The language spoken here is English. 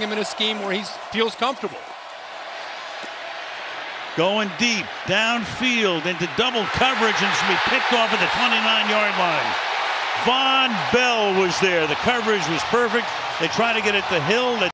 him in a scheme where he feels comfortable. Going deep, downfield, into double coverage, and should be picked off at the 29-yard line. Vonn Bell was there. The coverage was perfect. They try to get it to Hill.